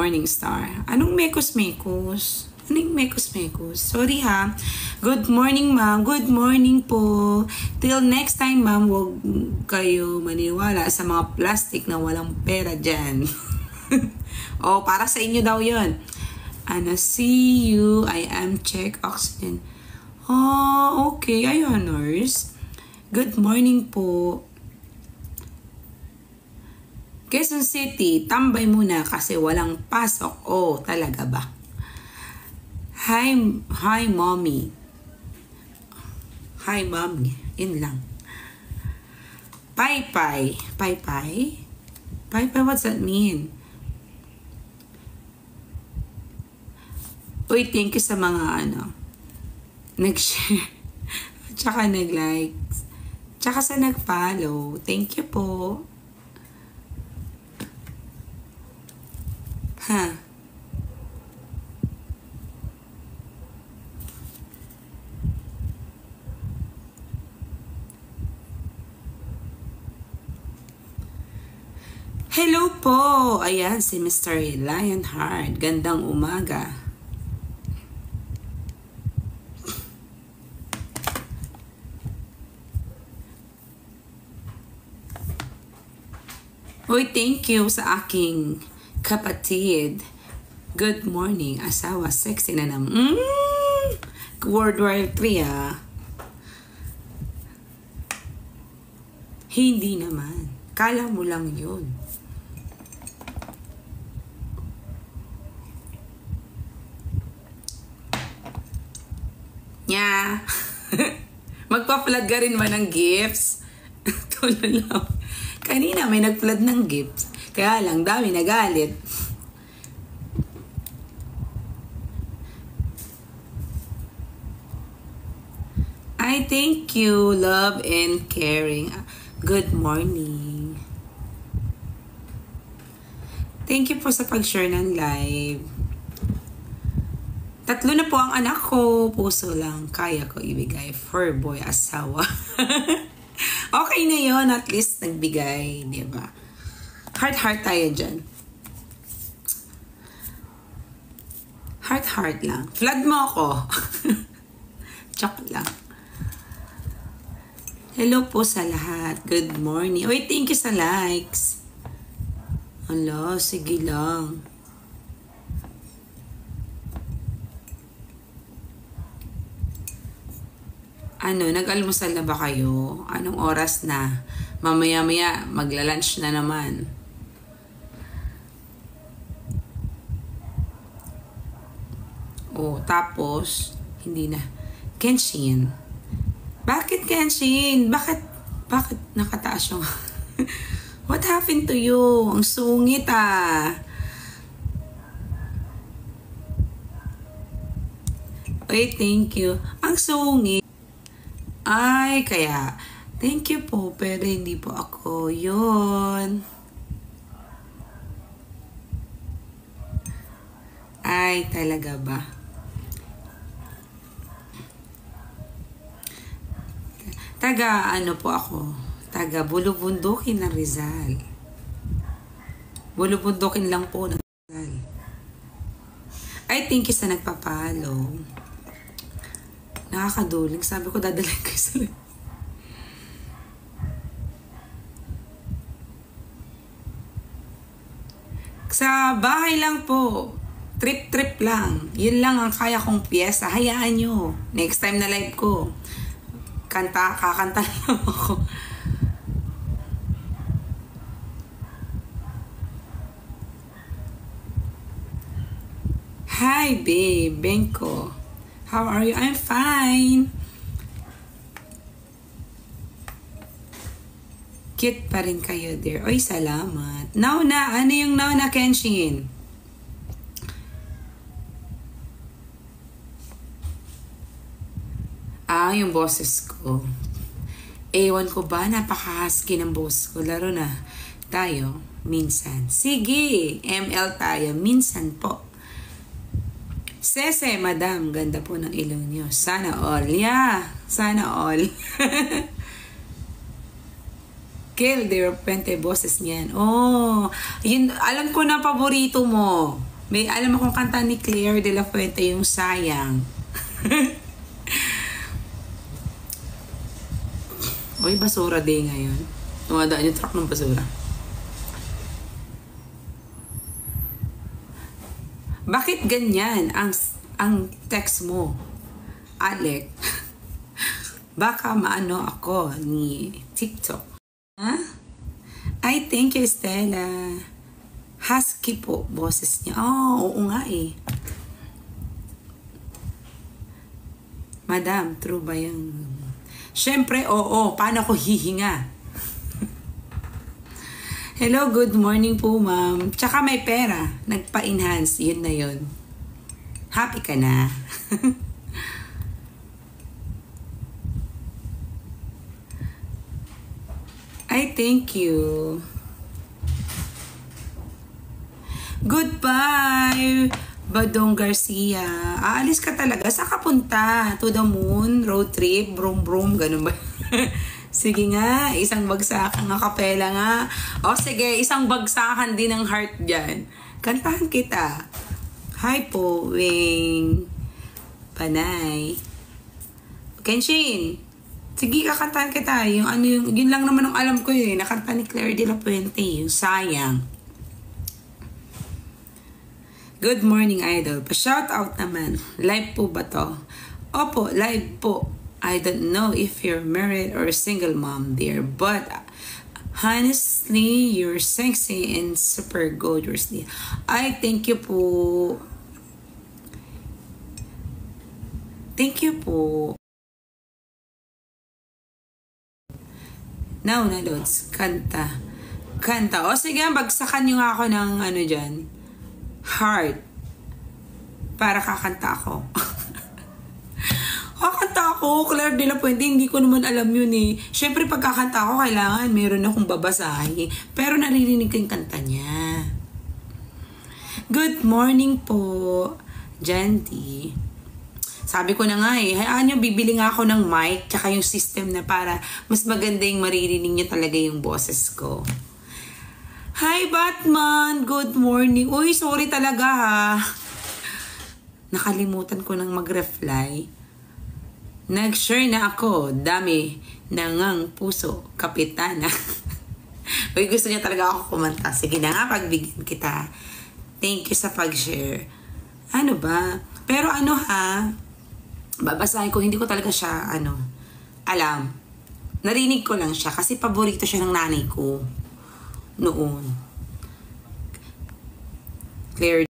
morning, Star. Anong mekos-mekos? Anong mekos-mekos? Sorry ha. Good morning, ma'am. Good morning po. Till next time, ma'am, huwag kayo maniwala sa mga plastic na walang pera dyan. oh, para sa inyo daw yon. Ana, see you. I am check oxygen. Oh, okay. Ayun, nurse. Good morning po. Quezon City, tambay muna kasi walang pasok. Oh, talaga ba? Hi, hi mommy. Hi mommy. Yun lang. Pai pai. Pai pai? Pai pai, what's that mean? Uy, thank you sa mga ano, nag-share. Tsaka nag-likes. Tsaka sa nag-follow. Thank you po. Ha. Hello po! Ayan, si Mr. Lionheart. Gandang umaga. Uy, thank you sa aking kapatid. Good morning, asawa. Sexy na naman. Mm, World War 3 ah. Hindi naman. Kala mo lang yun. Nya. Magpa-flood ka rin ba ng gifts? Tulad lang. Kanina may nag-flood ng gifts. Kaya lang, dami nagalit. I thank you, love and caring. Good morning. Thank you po sa pag-share ng live. Tatlo na po ang anak ko. Puso lang. Kaya ko ibigay. For boy, asawa. okay na yon At least nagbigay. Ba? Heart-heart tayo dyan. Heart-heart lang. Flood mo ako. Chok lang. Hello po sa lahat. Good morning. Wait, thank you sa likes. Hala, sige lang. Ano, nag-almusal na ba kayo? Anong oras na? Mamaya-maya, magla-lunch na naman. Oh, tapos, hindi na. Kenshin. Bakit Kenshin? Bakit, bakit nakataas yung... What happened to you? Ang sungit ah. Wait, thank you. Ang sungit. Ay, kaya, thank you po, pero hindi po ako yon. Ay, talaga ba? Taga, ano po ako? Taga Bulubundukin ng Rizal. Bulubundukin lang po ng Rizal. Ay, thank you sa nagpapalo. Nakakaduling. Sabi ko, dadalhin ko sa Sa bahay lang po. Trip-trip lang. Yun lang ang kaya kong piyesa. Hayaan nyo. Next time na live ko. Kanta, kakanta lang ako. Hi, babe. Benko. How are you? I'm fine. Cute pa rin kayo, dear. Oy, salamat. Now na, ano yung now na, Kenshin? Ah, yung boses ko. Ewan ko ba, napaka-husky ng boss ko. Laro na tayo, minsan. Sige, ML tayo, minsan po. Sese, madam, ganda po ng ilong niyo. Sana all. Yeah, sana all. Kill, de repente, boses niyan. Oh, yun, alam ko na paborito mo. May alam akong kanta ni Claire de la Fuente yung Sayang. Uy, basura day ngayon. Tumadaan yung truck ng basura. Bakit ganyan ang ang text mo, Alec? Baka maano ako ni TikTok. Ha? Ay, thank you, Stella. Husky po, boses niya. Oh, oo nga eh. Madam, true ba yung... Siyempre, oo. Paano ko hihinga? Hello, good morning po, ma'am. Tsaka may pera. Nagpa-enhance. Yun na yun. Happy ka na. Ay, thank you. Goodbye, Badong Garcia. Aalis ka talaga. Saan ka punta? To the moon? Road trip? Brum brum? Ganun ba? sige nga, isang bagsakan nga kapela nga. O sige, isang bagsakan din ng heart dyan. Kantahan kita. Hi po, Wing. Panay. Kenshin. Sige, kakantahan kita. Yung ano yung, yun lang naman ang alam ko yun. Nakanta ni Claire de la Puente. Yung sayang. Good morning, Idol. Pa-shout out naman. Live po ba to? Opo, live po. I don't know if you're married or single mom, dear. But honestly, you're sexy and super gorgeous. I thank you po. Thank you po. Now na, Lods. Kanta. Kanta. O sige, bagsakan nyo nga ako ng ano dyan. Heart. Para kakanta ako. kakanta ako, Claire de la Puente, hindi ko naman alam yun eh. Siyempre, pagkakanta ako, kailangan meron akong babasahin. Pero naririnig ko yung kanta niya. Good morning po, Janty. Sabi ko na nga eh, hayaan nyo, bibili nga ako ng mic, tsaka yung system na para mas maganda yung maririnig nyo talaga yung boses ko. Hi Batman! Good morning. Uy, sorry talaga ha. Nakalimutan ko nang mag-reply. Nag-share na ako. Dami nangang puso. Kapitana. Uy, gusto niya talaga ako kumanta. Sige na nga, pagbigyan kita. Thank you sa pag-share. Ano ba? Pero ano ha, babasahin ko, hindi ko talaga siya, ano, alam. Narinig ko lang siya kasi paborito siya ng nanay ko noon. Clear